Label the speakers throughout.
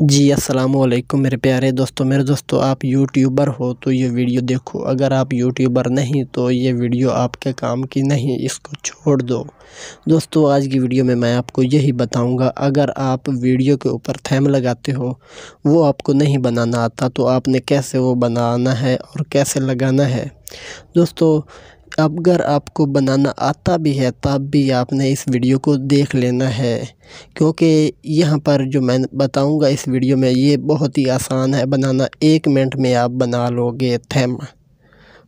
Speaker 1: जी, अस्सलाम वालेकुम मेरे प्यारे दोस्तों। मेरे दोस्तों, आप यूट्यूबर हो तो ये वीडियो देखो। अगर आप यूट्यूबर नहीं तो ये वीडियो आपके काम की नहीं, इसको छोड़ दो। दोस्तों, आज की वीडियो में मैं आपको यही बताऊँगा, अगर आप वीडियो के ऊपर थैम लगाते हो, वो आपको नहीं बनाना आता तो आपने कैसे वो बनाना है और कैसे लगाना है? दोस्तों अगर आपको बनाना आता भी है, तब भी आपने इस वीडियो को देख लेना है। क्योंकि यहाँ पर जो मैं बताऊँगा इस वीडियो में, ये बहुत ही आसान है बनाना। एक मिनट में आप बना लोगे थैम।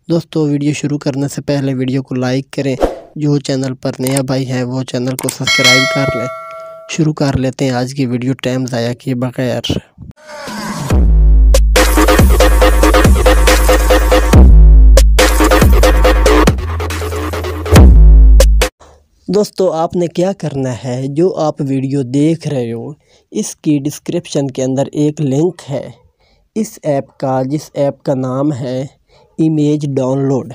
Speaker 1: दोस्तों, वीडियो शुरू करने से पहले वीडियो को लाइक करें। जो चैनल पर नया भाई है, वो चैनल को सब्सक्राइब कर लें। शुरू कर लेते हैं आज की वीडियो, टाइम ज़ाया किए बगैर। दोस्तों, आपने क्या करना है? जो आप वीडियो देख रहे हो, इसकी डिस्क्रिप्शन के अंदर एक लिंक है। इस ऐप का, जिस ऐप का नाम है इमेज डाउनलोड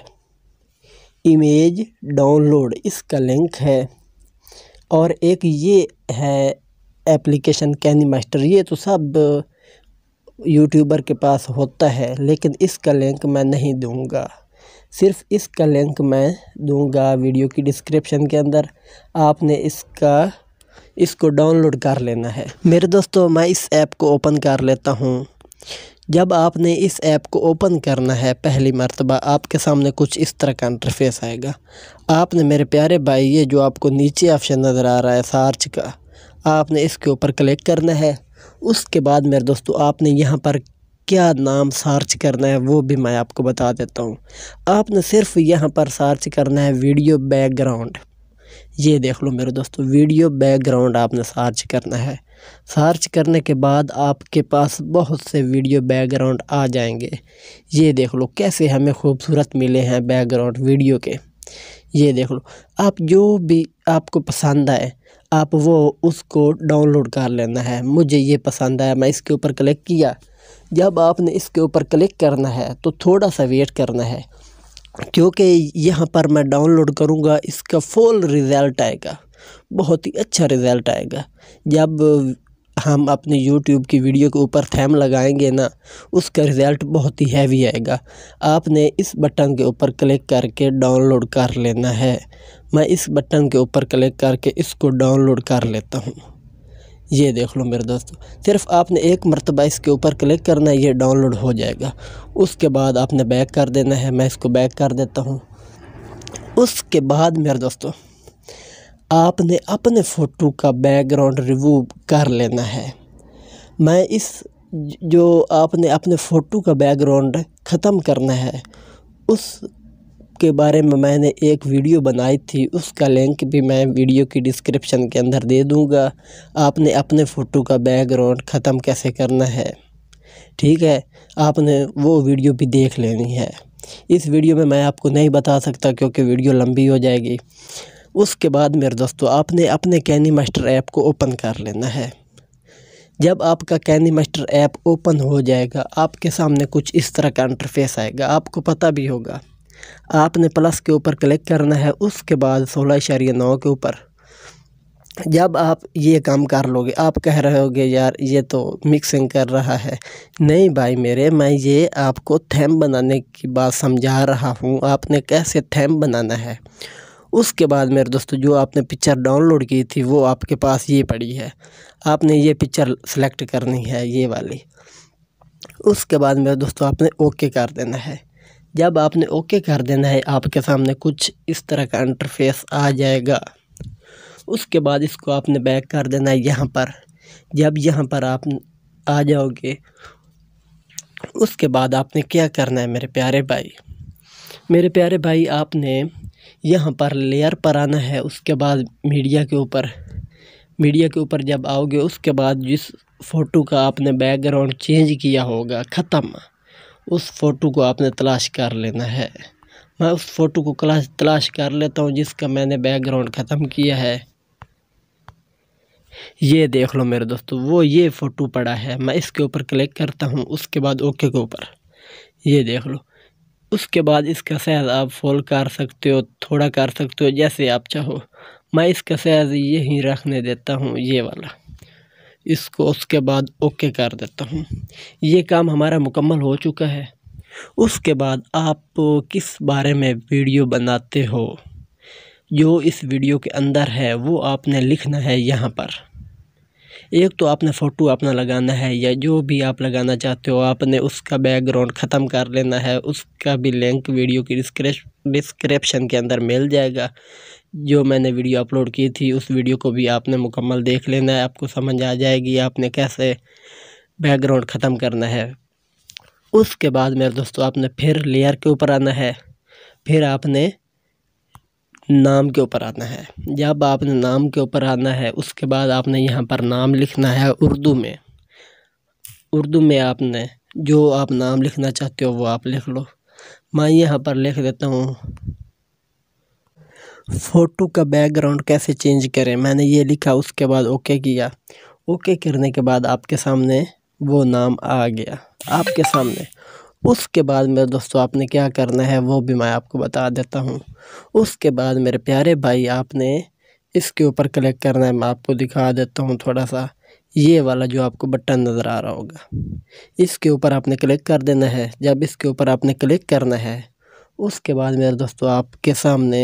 Speaker 1: इमेज डाउनलोड इसका लिंक है। और एक ये है एप्लीकेशन कैनी मास्टर ये तो सब यूट्यूबर के पास होता है, लेकिन इसका लिंक मैं नहीं दूँगा। सिर्फ़ इसका लिंक मैं दूँगा वीडियो की डिस्क्रिप्शन के अंदर। आपने इसका, इसको डाउनलोड कर लेना है। मेरे दोस्तों, मैं इस ऐप को ओपन कर लेता हूँ। जब आपने इस ऐप को ओपन करना है, पहली मरतबा आपके सामने कुछ इस तरह का इंटरफेस आएगा। आपने मेरे प्यारे भाई, ये जो आपको नीचे ऑप्शन नज़र आ रहा है सार्च का, आपने इसके ऊपर क्लिक करना है। उसके बाद मेरे दोस्तों, आपने यहाँ पर क्या नाम सर्च करना है, वो भी मैं आपको बता देता हूँ। आपने सिर्फ़ यहाँ पर सर्च करना है वीडियो बैकग्राउंड। ये देख लो मेरे दोस्तों, वीडियो बैकग्राउंड आपने सर्च करना है। सर्च करने के बाद आपके पास बहुत से वीडियो बैकग्राउंड आ जाएँगे। ये देख लो कैसे हमें खूबसूरत मिले हैं बैकग्राउंड वीडियो के। ये देख लो, आप जो भी आपको पसंद आए, आप वो उसको डाउनलोड कर लेना है। मुझे ये पसंद आया, मैं इसके ऊपर क्लिक किया। जब आपने इसके ऊपर क्लिक करना है तो थोड़ा सा वेट करना है, क्योंकि यहाँ पर मैं डाउनलोड करूँगा, इसका फुल रिज़ल्ट आएगा। बहुत ही अच्छा रिज़ल्ट आएगा। जब हम अपने यूट्यूब की वीडियो के ऊपर थैम लगाएँगे ना, उसका रिज़ल्ट बहुत ही हैवी आएगा। आपने इस बटन के ऊपर क्लिक करके डाउनलोड कर लेना है। मैं इस बटन के ऊपर क्लिक करके इसको डाउनलोड कर लेता हूँ। ये देख लो मेरे दोस्तों, सिर्फ़ आपने एक मरतबा इसके ऊपर क्लिक करना है, ये डाउनलोड हो जाएगा। उसके बाद आपने बैक कर देना है, मैं इसको बैक कर देता हूँ। उसके बाद मेरे दोस्तों, आपने अपने फ़ोटो का बैकग्राउंड रिमूव कर लेना है। मैं इस जो आपने अपने फ़ोटो का बैकग्राउंड ख़त्म करना है, उस के बारे में मैंने एक वीडियो बनाई थी, उसका लिंक भी मैं वीडियो की डिस्क्रिप्शन के अंदर दे दूँगा। आपने अपने फ़ोटो का बैकग्राउंड ख़त्म कैसे करना है? ठीक है, आपने वो वीडियो भी देख लेनी है। इस वीडियो में मैं आपको नहीं बता सकता क्योंकि वीडियो लंबी हो जाएगी। उसके बाद मेरे दोस्तों, आपने अपने कैनी मास्टर ऐप को ओपन कर लेना है। जब आपका कैनी मास्टर ऐप ओपन हो जाएगा, आपके सामने कुछ इस तरह का इंटरफेस आएगा, आपको पता भी होगा। आपने प्लस के ऊपर क्लिक करना है, उसके बाद सोलह इशारिया नौ के ऊपर। जब आप ये काम कर लोगे, आप कह रहे होगे, यार, ये तो मिक्सिंग कर रहा है। नहीं भाई मेरे, मैं ये आपको थैम बनाने की बात समझा रहा हूँ। आपने कैसे थैम बनाना है? उसके बाद मेरे दोस्तों, जो आपने पिक्चर डाउनलोड की थी, वो आपके पास ये पड़ी है। आपने ये पिक्चर सेलेक्ट करनी है, ये वाली। उसके बाद मेरे दोस्तों, आपने ओके कर देना है। जब आपने ओके कर देना है, आपके सामने कुछ इस तरह का इंटरफेस आ जाएगा। उसके बाद इसको आपने बैक कर देना है यहाँ पर। जब यहाँ पर आप आ जाओगे, उसके बाद आपने क्या करना है मेरे प्यारे भाई? मेरे प्यारे भाई, आपने यहाँ पर लेयर पर आना है, उसके बाद मीडिया के ऊपर। मीडिया के ऊपर जब आओगे, उसके बाद जिस फ़ोटो का आपने बैकग्राउंड चेंज किया होगा, ख़त्म। उस फ़ोटो को आपने तलाश कर लेना है। मैं उस फ़ोटो को क्लास तलाश कर लेता हूँ जिसका मैंने बैकग्राउंड ख़त्म किया है। ये देख लो मेरे दोस्तों, वो ये फ़ोटो पड़ा है। मैं इसके ऊपर क्लिक करता हूँ, उसके बाद ओके के ऊपर। ये देख लो। उसके बाद इसका साइज़ आप फॉल कर सकते हो, थोड़ा कर सकते हो, जैसे आप चाहो। मैं इसका साइज़ यहीं रखने देता हूँ, ये वाला। इसको उसके बाद ओके कर देता हूँ। ये काम हमारा मुकम्मल हो चुका है। उसके बाद आप किस बारे में वीडियो बनाते हो? जो इस वीडियो के अंदर है, वो आपने लिखना है यहाँ पर। एक तो आपने फ़ोटो अपना लगाना है, या जो भी आप लगाना चाहते हो, आपने उसका बैकग्राउंड ख़त्म कर लेना है, उसका भी लिंक वीडियो की डिस्क्रिप्शन के अंदर मिल जाएगा। जो मैंने वीडियो अपलोड की थी, उस वीडियो को भी आपने मुकम्मल देख लेना है। आपको समझ आ जाएगी आपने कैसे बैकग्राउंड ख़त्म करना है। उसके बाद मेरे दोस्तों, आपने फिर लेयर के ऊपर आना है। फिर आपने नाम के ऊपर आना है। जब आपने नाम के ऊपर आना है, उसके बाद आपने यहाँ पर नाम लिखना है उर्दू में। उर्दू में आपने जो आप नाम लिखना चाहते हो, वो आप लिख लो। मैं यहाँ पर लिख देता हूँ फ़ोटो का बैकग्राउंड कैसे चेंज करें? मैंने ये लिखा, उसके बाद ओके किया। ओके करने के बाद आपके सामने वो नाम आ गया। आपके सामने। उसके बाद मेरे दोस्तों, आपने क्या करना है वो भी मैं आपको बता देता हूँ। उसके बाद मेरे प्यारे भाई, आपने इसके ऊपर क्लिक करना है, मैं आपको दिखा देता हूँ थोड़ा सा। ये वाला जो आपको बटन नज़र आ रहा होगा। इसके ऊपर आपने क्लिक कर देना है। जब इसके ऊपर आपने क्लिक करना है उसके बाद मेरे दोस्तों आपके सामने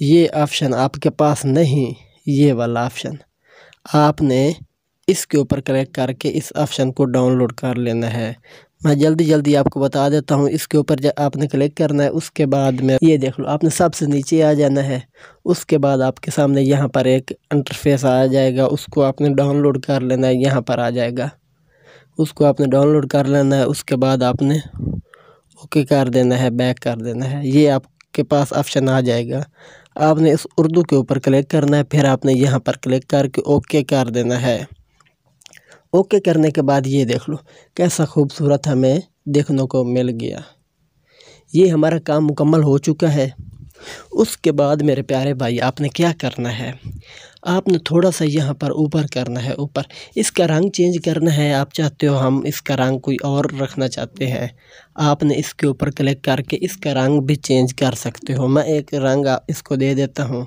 Speaker 1: ये ऑप्शन आपके पास नहीं, ये वाला ऑप्शन। आपने इसके ऊपर क्लिक करके इस ऑप्शन को डाउनलोड कर लेना है। मैं जल्दी जल्दी आपको बता देता हूँ, इसके ऊपर जब आपने क्लिक करना है, उसके बाद में ये देख लो, आपने सबसे नीचे आ जाना है। उसके बाद आपके सामने यहाँ पर एक इंटरफेस आ जाएगा, उसको आपने डाउनलोड कर लेना है, यहाँ पर आ जाएगा। उसको आपने डाउनलोड कर लेना है, उसके बाद आपने ओके कर देना है बैक कर देना है। ये आपके पास ऑप्शन आ जाएगा। आपने इस उर्दू के ऊपर क्लिक करना है, फिर आपने यहाँ पर क्लिक करके ओके कर देना है। ओके करने के बाद ये देख लो, कैसा खूबसूरत हमें देखने को मिल गया। ये हमारा काम मुकम्मल हो चुका है। उसके बाद मेरे प्यारे भाई, आपने क्या करना है? आपने थोड़ा सा यहाँ पर ऊपर करना है, ऊपर। इसका रंग चेंज करना है, आप चाहते हो हम इसका रंग कोई और रखना चाहते हैं। आपने इसके ऊपर क्लिक करके इसका रंग भी चेंज कर सकते हो। मैं एक रंग इसको दे देता हूँ,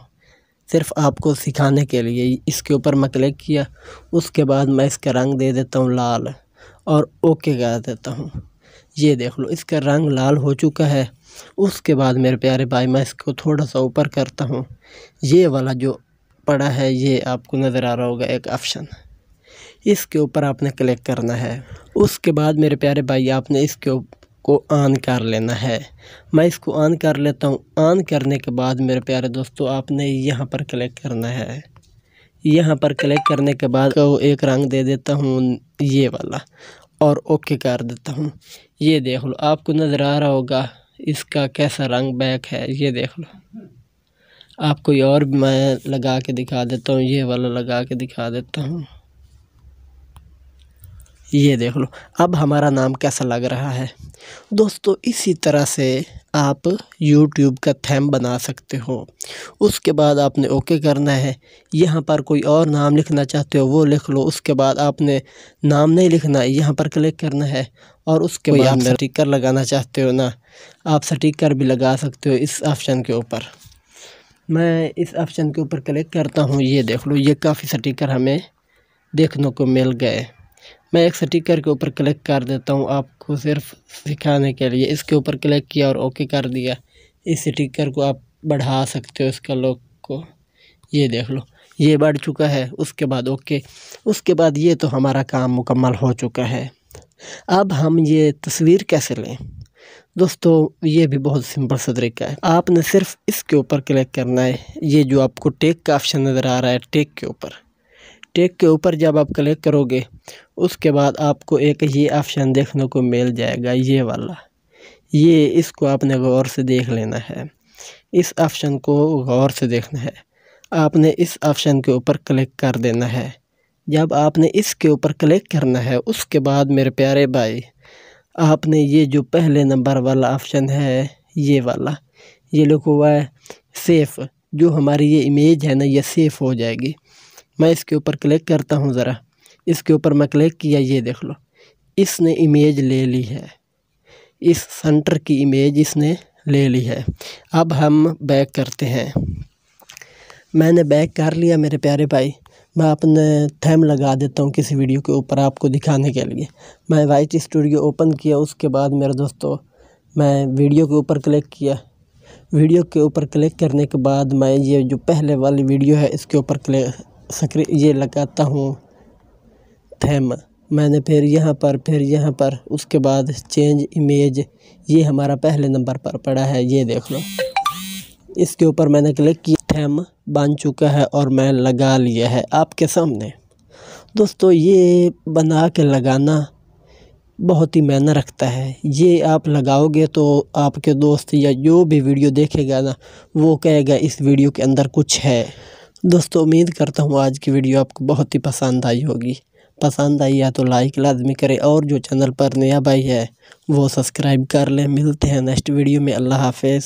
Speaker 1: सिर्फ़ आपको सिखाने के लिए। इसके ऊपर मैं क्लिक किया, उसके बाद मैं इसका रंग दे देता हूँ लाल और ओके कर देता हूँ। ये देख लो, इसका रंग लाल हो चुका है। उसके बाद मेरे प्यारे भाई, मैं इसको थोड़ा सा ऊपर करता हूँ। ये वाला जो पड़ा है, ये आपको नज़र आ रहा होगा एक ऑप्शन। इसके ऊपर आपने क्लिक करना है। उसके बाद मेरे प्यारे भाई, आपने इसके को ऑन कर लेना है। मैं इसको ऑन कर लेता हूँ। ऑन करने के बाद मेरे प्यारे दोस्तों, आपने यहाँ पर क्लिक करना है। यहाँ पर क्लिक करने के बाद को एक रंग दे देता हूँ, ये वाला, और ओके कर देता हूँ। ये देख लो, आपको नज़र आ रहा होगा, इसका कैसा रंग बैक है, ये देख लो। आपको और भी मैं लगा के दिखा देता हूँ ये वाला लगा के दिखा देता हूँ। ये देख लो अब हमारा नाम कैसा लग रहा है? दोस्तों इसी तरह से आप YouTube का थैम बना सकते हो। उसके बाद आपने ओके करना है। यहाँ पर कोई और नाम लिखना चाहते हो वो लिख लो। उसके बाद आपने नाम नहीं लिखना है यहाँ पर क्लिक करना है। और उसके बाद आप स्टिकर लगाना चाहते हो ना आप स्टिकर भी लगा सकते हो इस ऑप्शन के ऊपर। मैं इस ऑप्शन के ऊपर क्लिक करता हूँ, ये देख लो, ये काफ़ी स्टिकर हमें देखने को मिल गए। मैं एक स्टिकर के ऊपर क्लिक कर देता हूँ आपको सिर्फ़ सिखाने के लिए। इसके ऊपर क्लिक किया और ओके कर दिया। इस स्टिकर को आप बढ़ा सकते हो इसका लुक को। ये देख लो, ये बढ़ चुका है, उसके बाद ओके। उसके बाद ये तो हमारा काम मुकम्मल हो चुका है। अब हम ये तस्वीर कैसे लें? दोस्तों, ये भी बहुत सिंपल सा तरीका है। आपने सिर्फ़ इसके ऊपर क्लिक करना है। ये जो आपको टेक का ऑप्शन नज़र आ रहा है, टेक के ऊपर। टेक के ऊपर जब आप क्लिक करोगे, उसके बाद आपको एक ये ऑप्शन देखने को मिल जाएगा, ये वाला। ये इसको आपने गौर से देख लेना है। इस ऑप्शन को गौर से देखना है। आपने इस ऑप्शन के ऊपर क्लिक कर देना है। जब आपने इसके ऊपर क्लिक करना है, उसके बाद मेरे प्यारे भाई आपने ये जो पहले नंबर वाला ऑप्शन है, ये वाला। ये लिखा हुआ है, सेफ़। जो हमारी ये इमेज है ना, ये सेफ़ हो जाएगी। मैं इसके ऊपर क्लिक करता हूँ ज़रा। इसके ऊपर मैं क्लिक किया, ये देख लो। इसने इमेज ले ली है। इस सेंटर की इमेज इसने ले ली है। अब हम बैक करते हैं। मैंने बैक कर लिया, मेरे प्यारे भाई। मैं अपने थैम लगा देता हूँ किसी वीडियो के ऊपर आपको दिखाने के लिए। मैं वाइट स्टूडियो ओपन किया, उसके बाद मेरे दोस्तों, मैं वीडियो के ऊपर क्लिक किया। वीडियो के ऊपर क्लिक करने के बाद मैं ये जो पहले वाली वीडियो है, इसके ऊपर क्लिक सक्री ये लगाता हूँ थैम। मैंने फिर यहाँ पर, फिर यहाँ पर, उसके बाद चेंज इमेज ये हमारा पहले नंबर पर पड़ा है, ये देख लो। इसके ऊपर मैंने क्लिक किया। थैम बन चुका है और मैं लगा लिया है आपके सामने। दोस्तों, ये बना के लगाना बहुत ही मायने रखता है। ये आप लगाओगे तो आपके दोस्त या जो भी वीडियो देखेगा ना, वो कहेगा, इस वीडियो के अंदर कुछ है। दोस्तों, उम्मीद करता हूँ आज की वीडियो आपको बहुत ही पसंद आई होगी। पसंद आई है तो लाइक लाजमी करें और जो चैनल पर नया भाई है, वो सब्सक्राइब कर लें। मिलते हैं नेक्स्ट वीडियो में। अल्लाह हाफिज़।